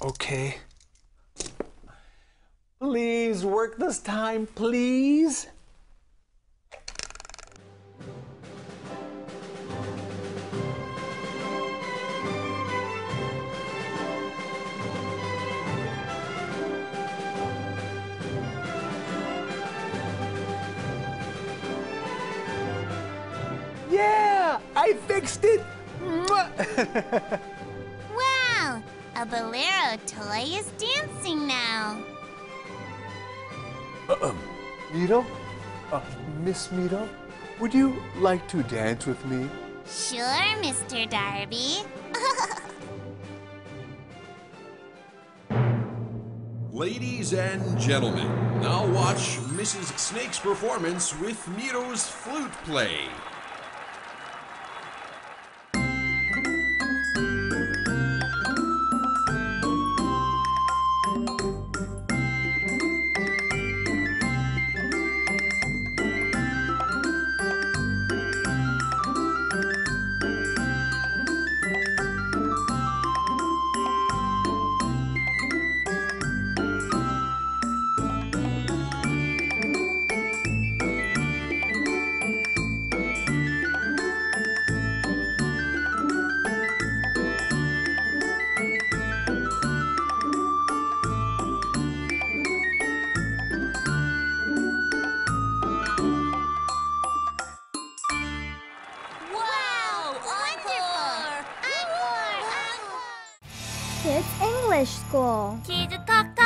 Okay. Please work this time, please. Yeah, I fixed it. Mwah. Wow! A Bolero toy is dancing now. Miro, uh, Miss Miro, would you like to dance with me? Sure, Mr. Darby. Ladies and gentlemen, now watch Mrs. Snake's performance with Miro's flute play. Kids English School. Kids Talk